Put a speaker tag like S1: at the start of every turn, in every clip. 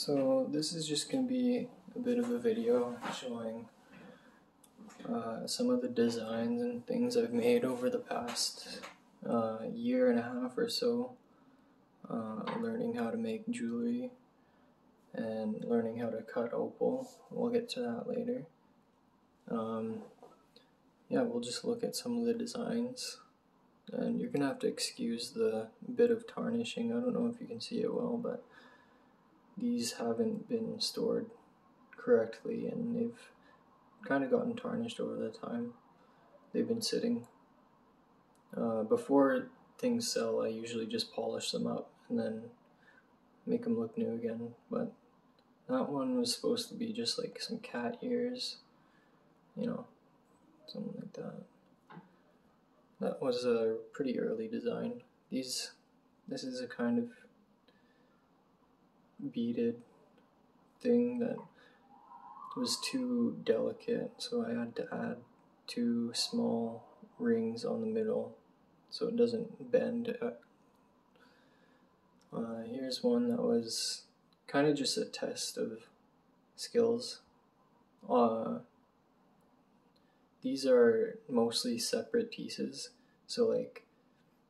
S1: So this is just going to be a bit of a video showing uh, some of the designs and things I've made over the past uh, year and a half or so, uh, learning how to make jewelry and learning how to cut opal. We'll get to that later. Um, yeah, we'll just look at some of the designs and you're gonna have to excuse the bit of tarnishing. I don't know if you can see it well, but these haven't been stored correctly and they've kind of gotten tarnished over the time they've been sitting. Uh, before things sell, I usually just polish them up and then make them look new again, but that one was supposed to be just like some cat ears, you know, something like that. That was a pretty early design. These, this is a kind of beaded thing that was too delicate, so I had to add two small rings on the middle so it doesn't bend. Uh, here's one that was kind of just a test of skills. Uh, these are mostly separate pieces, so like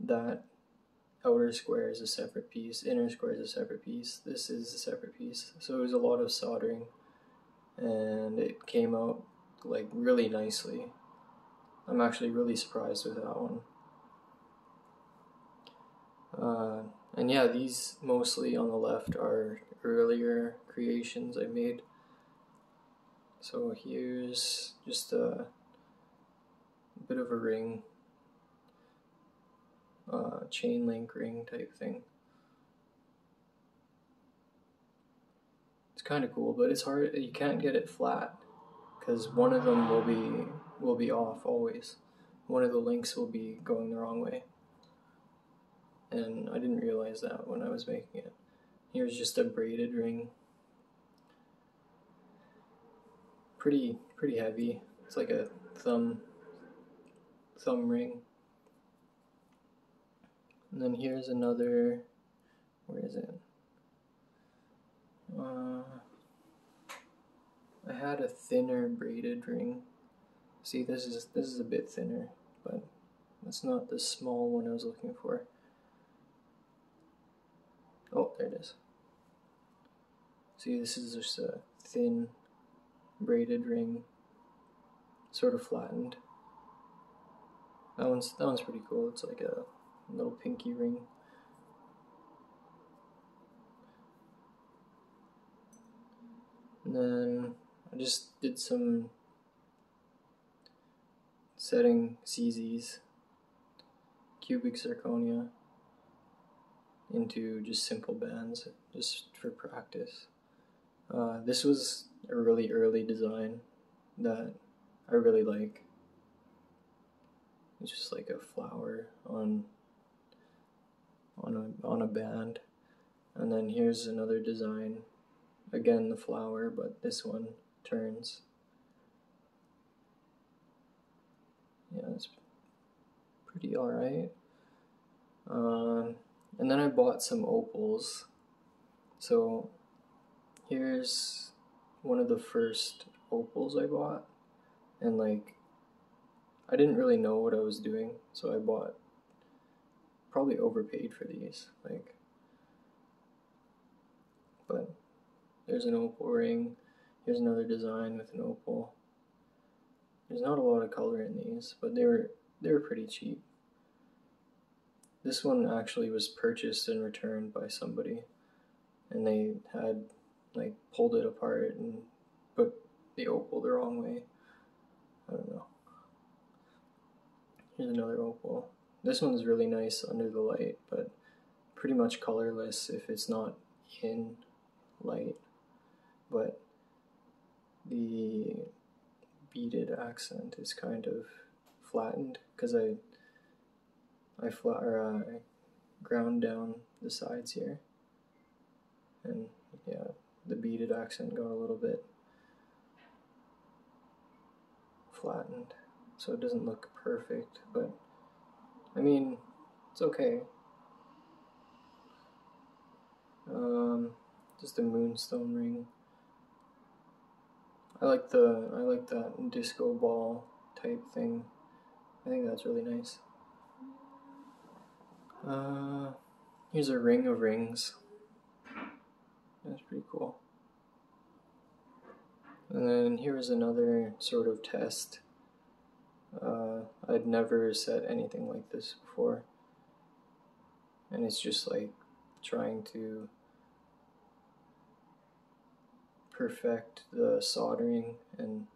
S1: that outer square is a separate piece, inner square is a separate piece, this is a separate piece. So it was a lot of soldering and it came out like really nicely. I'm actually really surprised with that one. Uh, and yeah, these mostly on the left are earlier creations I made. So here's just a bit of a ring uh, chain link ring type thing. It's kind of cool, but it's hard. You can't get it flat because one of them will be will be off always. One of the links will be going the wrong way, and I didn't realize that when I was making it. Here's just a braided ring. Pretty pretty heavy. It's like a thumb thumb ring. And then here's another, where is it? Uh, I had a thinner braided ring. See, this is this is a bit thinner, but that's not the small one I was looking for. Oh, there it is. See, this is just a thin braided ring, sort of flattened. That one's that one's pretty cool. It's like a little pinky ring. And then I just did some setting CZs, cubic zirconia, into just simple bands, just for practice. Uh, this was a really early design that I really like. It's just like a flower on on a on a band. And then here's another design. Again the flower, but this one turns. Yeah, it's pretty alright. Um, and then I bought some opals. So here's one of the first opals I bought. And like, I didn't really know what I was doing, so I bought probably overpaid for these. Like, but there's an opal ring. Here's another design with an opal. There's not a lot of color in these, but they were they were pretty cheap. This one actually was purchased and returned by somebody, and they had like pulled it apart and put the opal the wrong way. I don't know. Here's another opal. This one's really nice under the light, but pretty much colorless if it's not in light. But the beaded accent is kind of flattened because I I flat or uh, I ground down the sides here, and yeah, the beaded accent got a little bit flattened, so it doesn't look perfect, but mean, it's okay. Um, just a moonstone ring. I like the I like that disco ball type thing. I think that's really nice. Uh, here's a ring of rings. That's pretty cool. And then here's another sort of test. Uh, I'd never set anything like this before. And it's just like trying to perfect the soldering and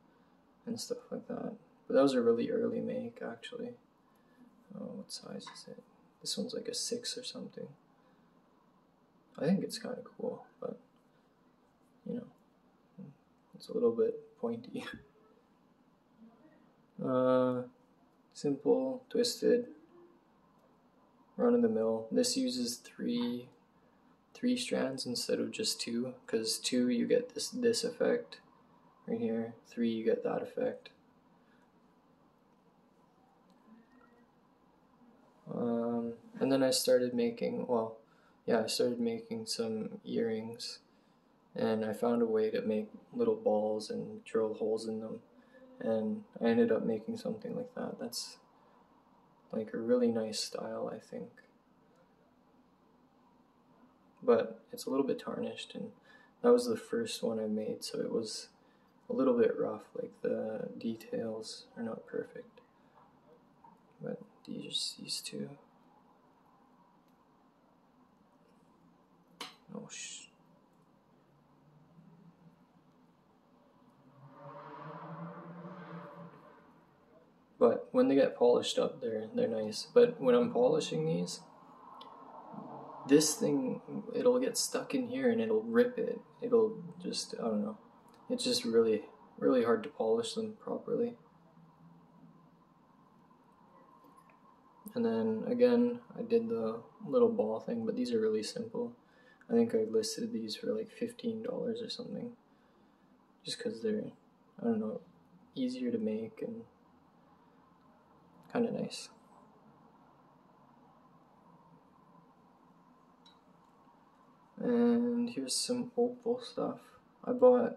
S1: and stuff like that. But that was a really early make actually. Oh, what size is it? This one's like a six or something. I think it's kind of cool, but you know, it's a little bit pointy. uh, simple, twisted, run of the mill. This uses three three strands instead of just two, because two you get this this effect right here, three you get that effect. Um, and then I started making, well, yeah, I started making some earrings and I found a way to make little balls and drill holes in them. And I ended up making something like that. That's like a really nice style, I think. But it's a little bit tarnished, and that was the first one I made, so it was a little bit rough, like the details are not perfect. But these these two. Oh sh. But when they get polished up, they're they're nice. But when I'm polishing these, this thing it'll get stuck in here and it'll rip it. It'll just I don't know. It's just really really hard to polish them properly. And then again, I did the little ball thing, but these are really simple. I think I listed these for like $15 or something. Just because they're, I don't know, easier to make and kind of nice. And here's some opal stuff. I bought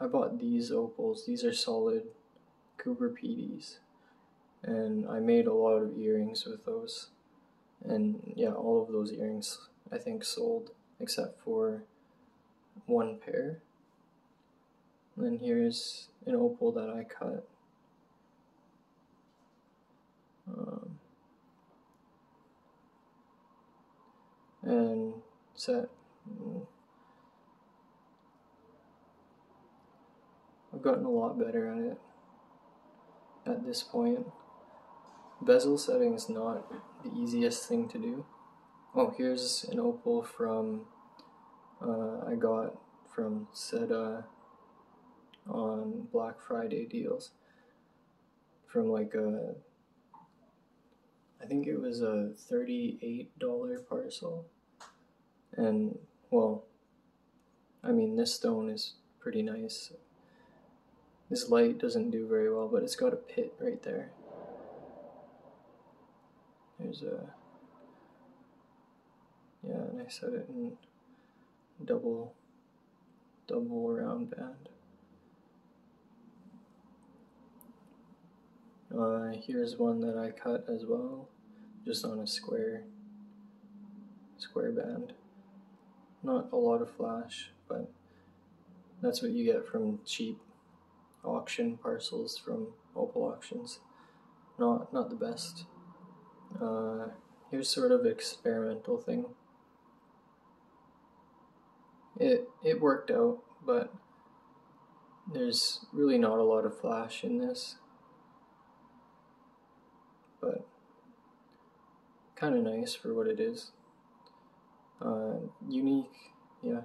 S1: I bought these opals. These are solid Coober Pedys and I made a lot of earrings with those. And yeah, all of those earrings I think sold except for one pair. And then here's an opal that I cut. Um, and set. I've gotten a lot better at it at this point. Bezel setting is not the easiest thing to do. Oh, here's an opal from uh, I got from Seda on Black Friday deals from like a I think it was a $38 parcel. And well I mean this stone is pretty nice. This light doesn't do very well but it's got a pit right there. There's a, yeah, and I set it in double, double round band. Uh, here's one that I cut as well, just on a square, square band. Not a lot of flash, but that's what you get from cheap auction parcels from Opal auctions. Not not the best. Uh, here's sort of experimental thing. It it worked out, but there's really not a lot of flash in this. But kind of nice for what it is. Uh, unique, yeah.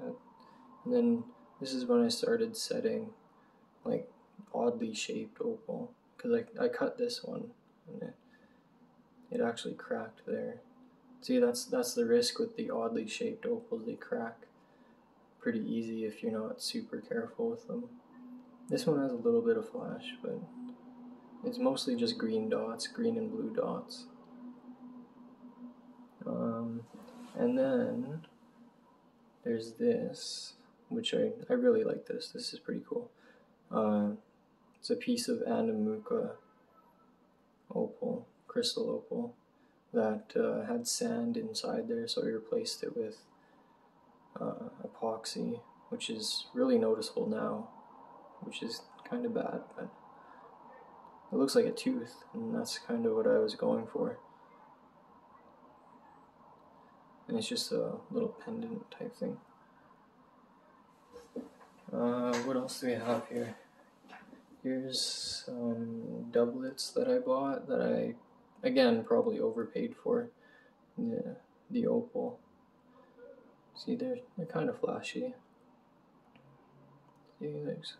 S1: And then this is when I started setting like oddly shaped opal because I, I cut this one and it it actually cracked there. See, that's that's the risk with the oddly shaped opals. They crack pretty easy if you're not super careful with them. This one has a little bit of flash, but it's mostly just green dots, green and blue dots. Um, and then there's this, which I, I really like this. This is pretty cool. Uh, it's a piece of Andamooka opal, crystal opal, that uh, had sand inside there, so I replaced it with uh, epoxy, which is really noticeable now, which is kind of bad, but it looks like a tooth, and that's kind of what I was going for. And it's just a little pendant type thing. Uh, what else do we have here? Here's some doublets that I bought that I, again, probably overpaid for. The, the opal. See, they're, they're kind of flashy. See, there's,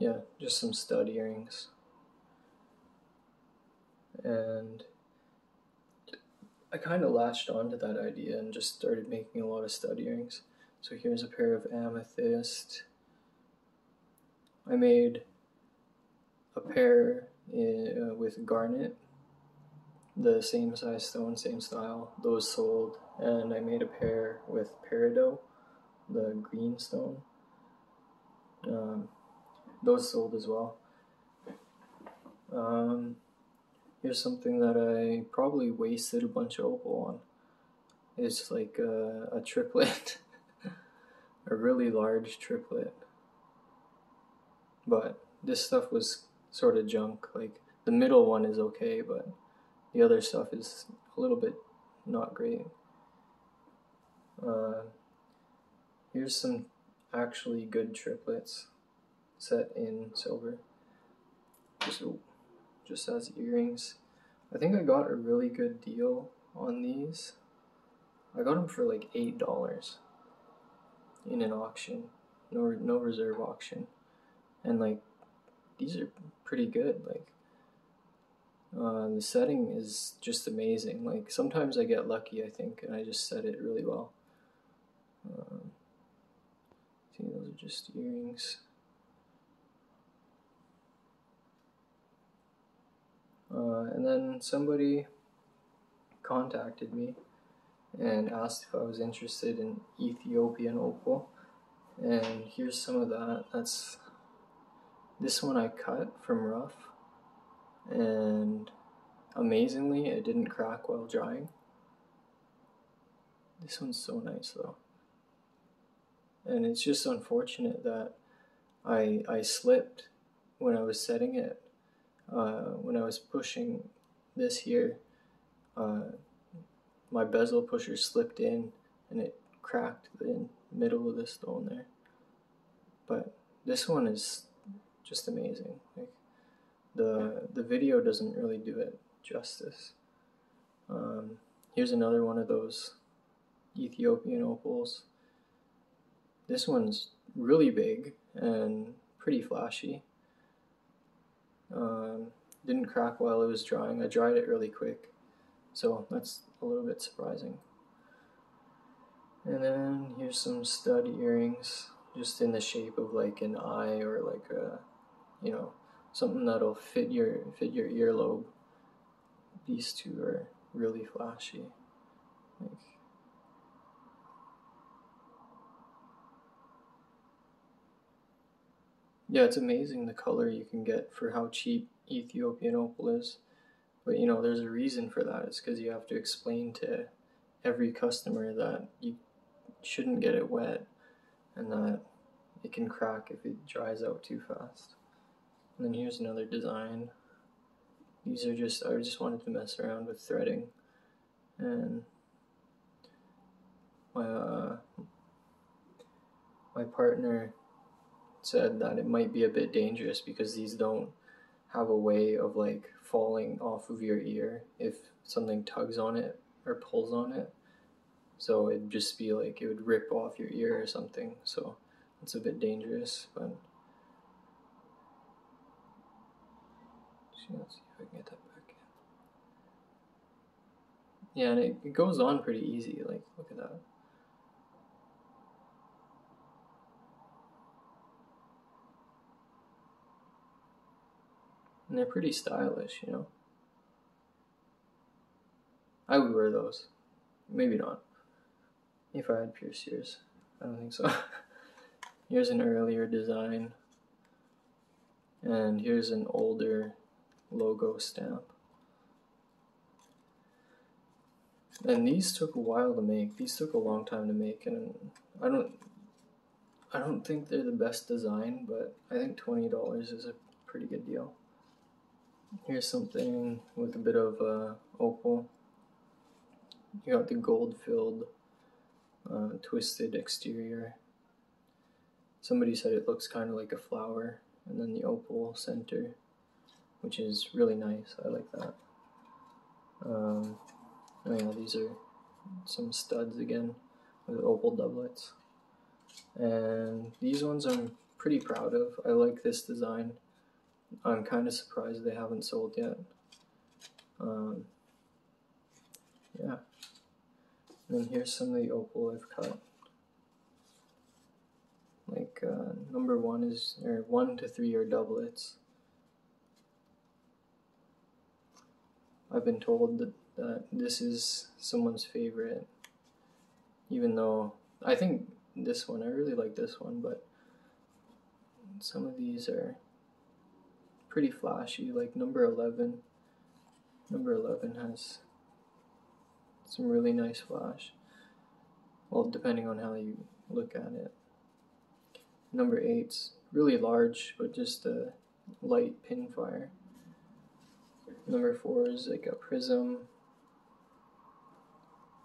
S1: yeah, just some stud earrings. And I kind of latched onto that idea and just started making a lot of stud earrings. So here's a pair of amethyst. I made a pair in, uh, with garnet, the same size stone, same style. Those sold, and I made a pair with peridot, the green stone. Um, those sold as well. Um, here's something that I probably wasted a bunch of opal on. It's like a, a triplet, a really large triplet. But this stuff was sort of junk. Like the middle one is okay, but the other stuff is a little bit not great. Uh, here's some actually good triplets set in silver. Just, just as earrings. I think I got a really good deal on these. I got them for like $8 in an auction. No, no reserve auction. And like, these are pretty good. Like, uh, the setting is just amazing. Like, sometimes I get lucky, I think, and I just set it really well. Um, see, those are just earrings. Uh, and then somebody contacted me and asked if I was interested in Ethiopian opal. And here's some of that. That's this one I cut from rough. And amazingly, it didn't crack while drying. This one's so nice though. And it's just unfortunate that I I slipped when I was setting it uh, when I was pushing this here, uh, my bezel pusher slipped in and it cracked the middle of the stone there. But this one is just amazing. Like the the video doesn't really do it justice. Um, here's another one of those Ethiopian opals. This one's really big and pretty flashy. Um, didn't crack while it was drying. I dried it really quick, so that's a little bit surprising. And then here's some stud earrings, just in the shape of like an eye or like a, you know, something that'll fit your fit your earlobe. These two are really flashy. Like, Yeah, it's amazing the color you can get for how cheap Ethiopian opal is. But you know, there's a reason for that. It's because you have to explain to every customer that you shouldn't get it wet and that it can crack if it dries out too fast. And then here's another design. These are just, I just wanted to mess around with threading. And my, uh, my partner said that it might be a bit dangerous because these don't have a way of like falling off of your ear if something tugs on it or pulls on it. So it'd just be like it would rip off your ear or something. So it's a bit dangerous, but let's see if I can get that back in. Yeah, and it, it goes on pretty easy. Like, look at that. And they're pretty stylish, you know. I would wear those. Maybe not. If I had pierced ears. I don't think so. here's an earlier design. And here's an older logo stamp. And these took a while to make. These took a long time to make and I don't I don't think they're the best design, but I think $20 is a pretty good deal. Here's something with a bit of uh, opal. You got the gold filled uh, twisted exterior. Somebody said it looks kind of like a flower, and then the opal center, which is really nice. I like that. Um, oh yeah, these are some studs again with opal doublets. And these ones I'm pretty proud of. I like this design. I'm kind of surprised they haven't sold yet. Um, yeah. And then here's some of the opal I've cut. Like uh, number one is, or one to three are doublets. I've been told that, that this is someone's favorite, even though I think this one, I really like this one, but some of these are pretty flashy, like number 11. Number 11 has some really nice flash. Well, depending on how you look at it. Number 8's really large, but just a light pinfire. Number 4 is like a prism.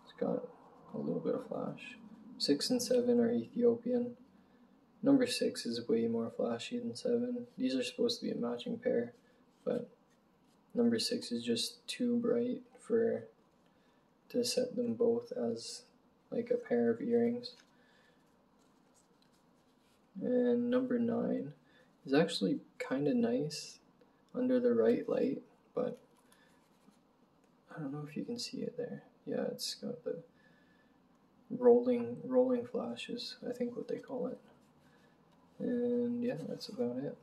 S1: It's got a little bit of flash. 6 and 7 are Ethiopian. Number 6 is way more flashy than 7. These are supposed to be a matching pair, but number 6 is just too bright for to set them both as like a pair of earrings. And number 9 is actually kind of nice under the right light, but I don't know if you can see it there. Yeah, it's got the rolling rolling flashes, I think what they call it. And yeah, that's about it.